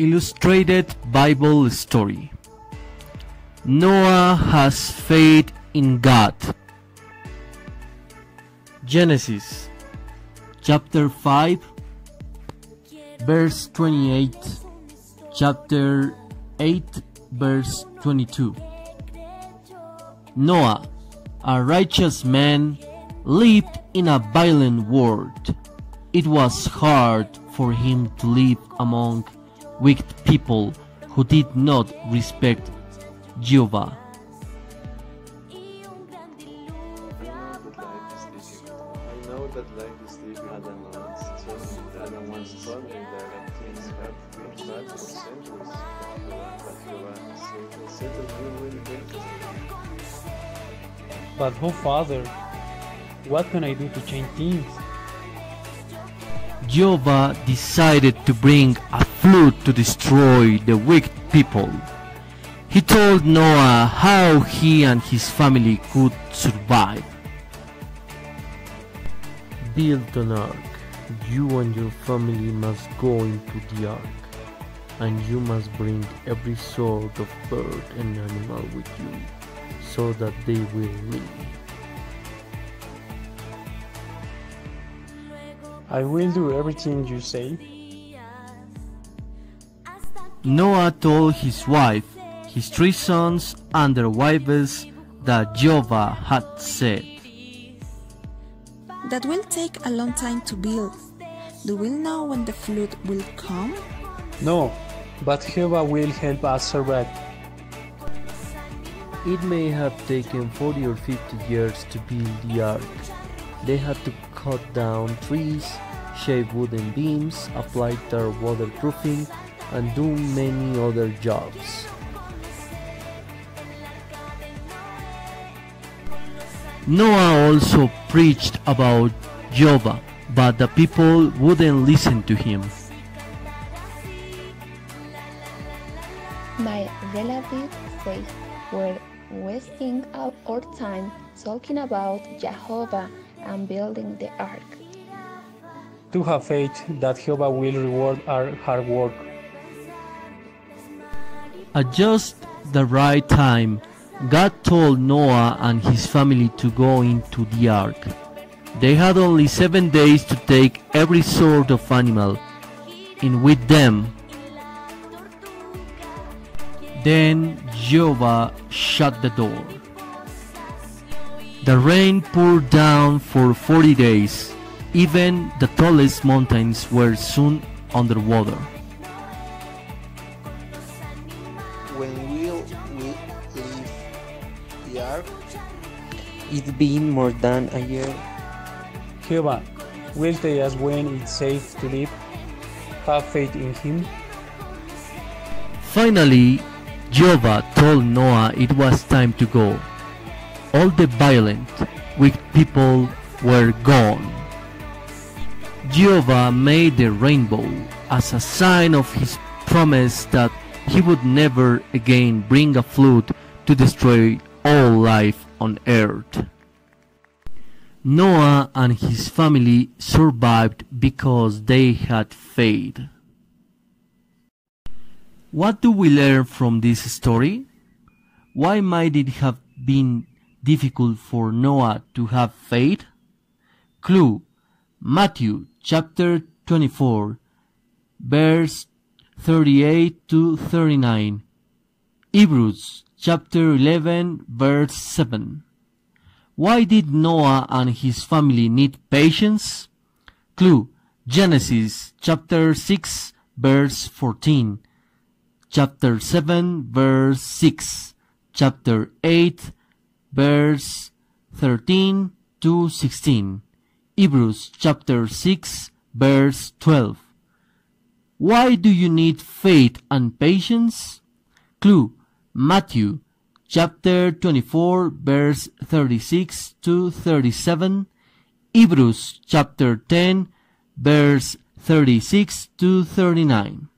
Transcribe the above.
illustrated Bible story. Noah has faith in God. Genesis chapter 5 verse 28 chapter 8 verse 22 Noah a righteous man lived in a violent world it was hard for him to live among wicked people who did not respect Jehovah. I know that life is difficult. I know that life is difficult. Enoch once told me that things have been bad for centuries. But Jehovah said, said that you will get But oh father, what can I do to change things? Jehovah decided to bring a flood to destroy the wicked people. He told Noah how he and his family could survive. Build an ark. You and your family must go into the ark, and you must bring every sort of bird and animal with you, so that they will live. I will do everything you say. Noah told his wife, his three sons, and their wives that Jehovah had said. That will take a long time to build. Do we know when the flood will come? No, but Jehovah will help us survive. It may have taken 40 or 50 years to build the ark. They had to cut down trees, shape wooden beams, apply tar waterproofing, and do many other jobs. Noah also preached about Jehovah, but the people wouldn't listen to him. My relatives say we're wasting our our time talking about Jehovah and building the ark. To have faith that Jehovah will reward our hard work. At just the right time, God told Noah and his family to go into the ark. They had only seven days to take every sort of animal in with them. Then Jehovah shut the door. The rain poured down for 40 days. Even the tallest mountains were soon underwater. The ark? It's been more than a year. Jehovah will tell us when it's safe to leave. Have faith in Him. Finally, Jehovah told Noah it was time to go. All the violent, wicked people were gone. Jehovah made the rainbow as a sign of his promise that he would never again bring a flood to destroy all life on earth. Noah and his family survived because they had faith. What do we learn from this story? Why might it have been difficult for Noah to have faith? Clue Matthew chapter 24, verse 38 to 39. Hebrews chapter 11, verse 7. Why did Noah and his family need patience? Clue. Genesis chapter 6, verse 14 chapter 7 verse 6 chapter 8 verse 13 to 16 hebrews chapter 6 verse 12 why do you need faith and patience? Clue matthew chapter 24 verse 36 to 37 hebrews chapter 10 verse 36 to 39